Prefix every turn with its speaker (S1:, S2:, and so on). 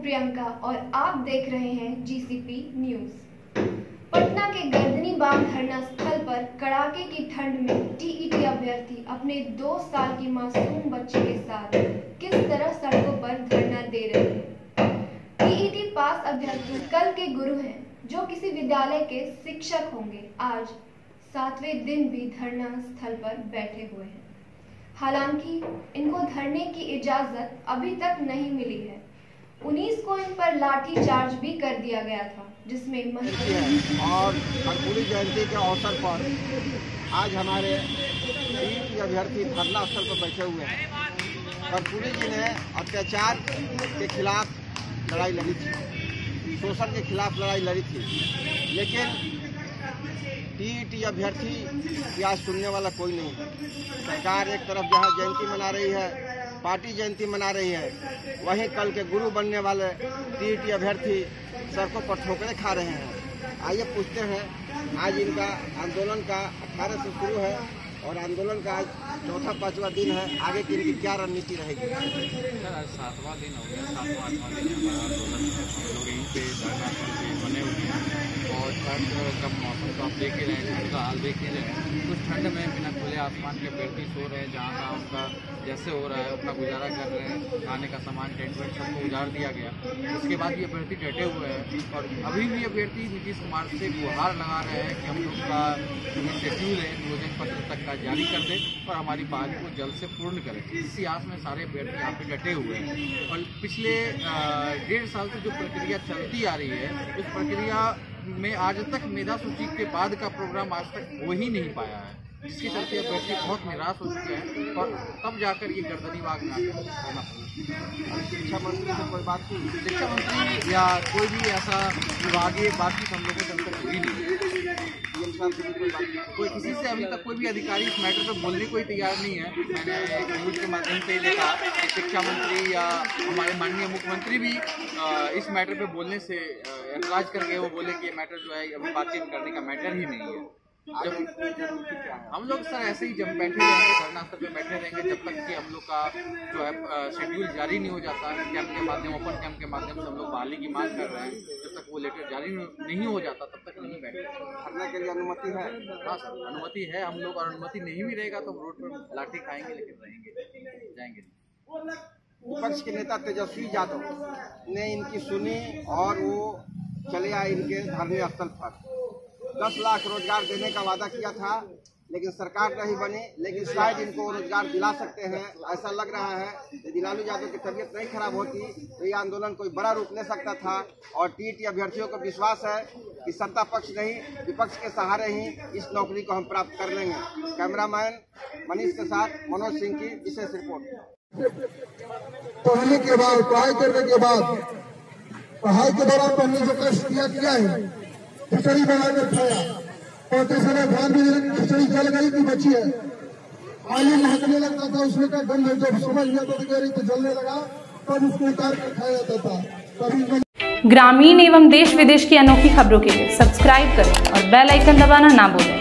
S1: प्रियंका और आप देख रहे हैं जीसीपी न्यूज़ पटना के गर्दनी बाग धरना स्थल पर कड़ाके की ठंड में टीईटी अभ्यर्थी अपने दो साल की मासूम बच्चे के साथ किस तरह सड़कों पर धरना दे रहे हैं? टीईटी पास अभ्यर्थी कल के गुरु हैं, जो किसी विद्यालय के शिक्षक होंगे। आज सातवें दिन भी धरना स्थल पर बैठे हुए हैं। हालाँकि इनको धरने की इजाज़त अभी तक नहीं मिली है। 19 को इन पर लाठी चार्ज भी कर दिया गया था, जिसमें
S2: और कर्पूरी जयंती के अवसर पर आज हमारे अभ्यर्थी धरना स्थल पर बैठे हुए हैं। कर्पूरी जी ने अत्याचार के खिलाफ लड़ाई लड़ी थी। शोषण के खिलाफ लड़ाई लड़ी थी। लेकिन टीईटी अभ्यर्थी आज सुनने वाला कोई नहीं। सरकार एक तरफ़ जहाँ जयंती मना रही है, पार्टी जयंती मना रही है, वहीं कल के गुरु बनने वाले टीईटी अभ्यर्थी सड़कों पर ठोकरे खा रहे हैं। आइए पूछते हैं, आज इनका आंदोलन का अठारह से शुरू है और आंदोलन का आज चौथा, पांचवा दिन है। आगे की इनकी क्या रणनीति रहेगी?
S3: सर, आज सातवां दिन हो गया। सातवां आठवां दिन हमारा आंदोलन हम लोग यहीं पे बने हुए हैं। ठंड का मौसम तो आप देख ही रहे हैं ठंड का हाल देख ही रहे हैं। कुछ ठंड में बिना खुले आसमान के अभ्यर्थी सो रहे हैं, जहाँ का उनका जैसे हो रहा है अपना गुजारा कर रहे हैं, खाने का सामान टेंट वेंट सबको उजाड़ दिया गया। उसके बाद भी अभ्यर्थी डटे हुए हैं और अभी भी अभ्यर्थी नीतीश कुमार से गुहार लगा रहे हैं कि हम लोग का जो शेड्यूल है, नियोजन पत्र तक का जारी कर दें और हमारी बात को जल्द से पूर्ण करें। इसी आस में सारे अभ्यर्थी यहाँ पे डटे हुए हैं। और पिछले डेढ़ साल से जो प्रक्रिया चलती आ रही है, उस प्रक्रिया में आज तक मेधा सूची के बाद का प्रोग्राम आज तक हो ही नहीं पाया है। इसके चलते अभ्यर्थी बहुत निराश हो चुके हैं और तब जाकर ये गर्दनी बाग करना
S2: शिक्षा मंत्री से कोई बात की
S3: शिक्षा मंत्री या कोई भी ऐसा विभागीय बातचीत हम लोगों से अभी तक हुई नहीं।
S2: कोई की
S3: कोई किसी से अभी तक कोई भी अधिकारी इस मैटर पर बोलने को ही तैयार नहीं है। मैंने एक न्यूज़ के माध्यम से देखा कि शिक्षा मंत्री या हमारे माननीय मुख्यमंत्री भी इस मैटर पर बोलने से अ, करके वो बोले कि ये मैटर जो है अभी बातचीत करने का मैटर ही नहीं है। जब
S2: है
S3: हम लोग सर ऐसे ही जब बैठे रहेंगे धरना स्थल पे बैठे रहेंगे जब तक कि हम लोग का जो है शेड्यूल जारी नहीं हो जाता कैंप के माध्यम ओपन कैंप के माध्यम से हम लोग बहाली की मांग कर रहे हैं जब तक वो लेटर जारी नहीं हो जाता तब तक नहीं बैठे।
S2: धरने के लिए अनुमति है?
S3: हाँ सर अनुमति है हम लोग और अनुमति नहीं भी रहेगा तो हम रोड पर लाठी खाएँगे लेकिन रहेंगे जाएँगे
S2: विपक्ष के नेता तेजस्वी यादव ने इनकी सुनी और वो चले आए इनके धरने स्थल पर। दस लाख रोज़गार देने का वादा किया था, लेकिन सरकार नहीं बनी, लेकिन शायद इनको रोज़गार दिला सकते हैं, ऐसा लग रहा है। यदि लालू यादव की तबीयत नहीं खराब होती तो ये आंदोलन कोई बड़ा रूप ले सकता था। और टीटी अभ्यर्थियों को विश्वास है कि सत्ता पक्ष नहीं, विपक्ष के सहारे ही इस नौकरी को हम प्राप्त कर लेंगे। कैमरामैन मनीष के साथ मनोज सिंह की विशेष रिपोर्ट।
S4: पढ़ने के बाद पढ़ाई करने के बाद पढ़ाई के दौरान हमने जो कष्ट किया किया है। खिचड़ी बनाकर खाया। और तीसरा ध्यान भी देना खिचड़ी जल गई कि बची है। आलू महकने लगता था, उसमें का गंध जब समझ में तो गहरी तो जलने लगा। तब उसको उतार कर खाया जाता था। कभी
S5: ग्रामीण एवं देश विदेश की अनोखी खबरों के लिए सब्सक्राइब करें और बेल आइकन दबाना ना भूलें।